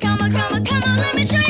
Come on, come on, come on, let me show you.